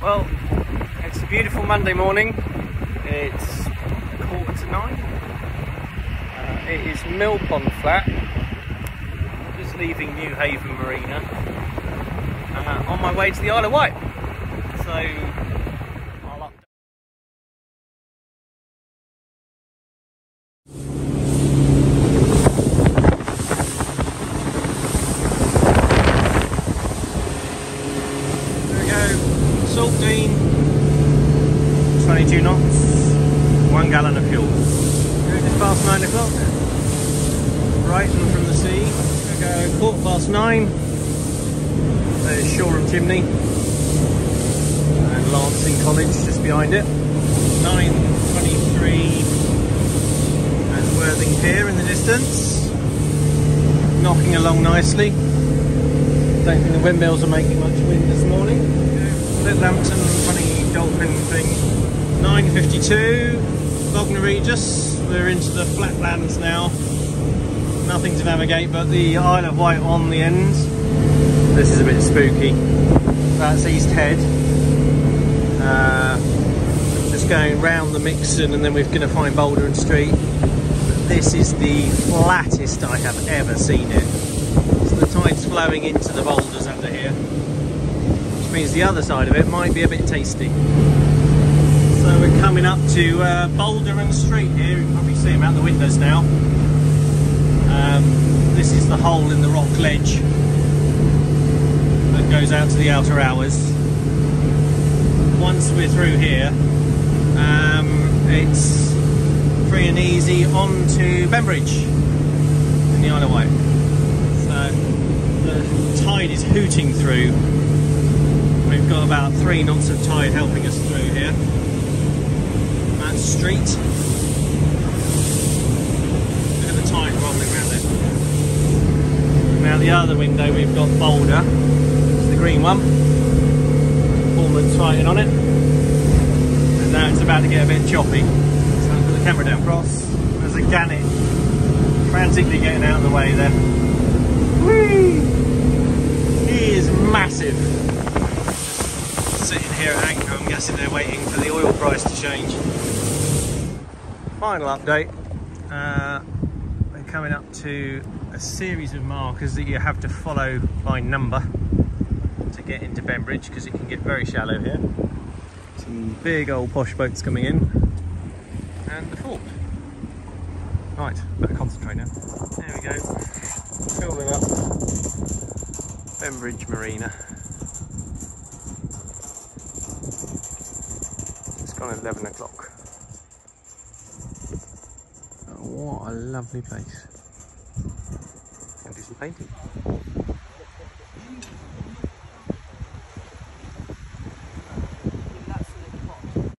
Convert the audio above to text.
Well, it's a beautiful Monday morning. It's quarter to nine. Uh, it is Mill Pond Flat. Just leaving Newhaven Marina. Uh, on my way to the Isle of Wight. So, I'll up There we go. Saltdean, 22 knots, one gallon of fuel. It is past nine o'clock. Brighton from the sea. Go, quarter past nine. There's Shoreham Chimney. And Lancing College just behind it. 9.23 and Worthing Pier in the distance. Knocking along nicely. Don't think the windmills are making much wind this morning. Lambton, funny dolphin thing. 9.52, Bognor Regis. We're into the flatlands now. Nothing to navigate but the Isle of Wight on the end. This is a bit spooky. That's East Head. Uh, just going round the Mixon and then we're going to find Boulder and Street. This is the flattest I have ever seen it. So the tide's flowing into the boulders under here, which means the other side of it might be a bit tasty. So we're coming up to uh, Boulder and Street here. You can probably see them out the windows now. Um, this is the hole in the rock ledge that goes out to the Outer Owers. Once we're through here, um, it's free and easy on to Bembridge in the Isle of Wight. So the tide is hooting through. We've got about three knots of tide helping us through here. That's street. Look at the tide rolling around there. Now the other window we've got Boulder. It's the green one. Foreman's fighting on it. And now it's about to get a bit choppy. So I'll put the camera down across. There's a gannet frantically getting out of the way there. Whee! He is massive. Sitting here at anchor, I'm guessing they're waiting for the oil price to change. Final update. Uh, we're coming up to a series of markers that you have to follow by number to get into Bembridge because it can get very shallow here. Some big old posh boats coming in and the fort. Right, better concentrate now. There we go. Filling up Bembridge Marina. It's 11 o'clock. Oh, what a lovely place. Gonna do some painting.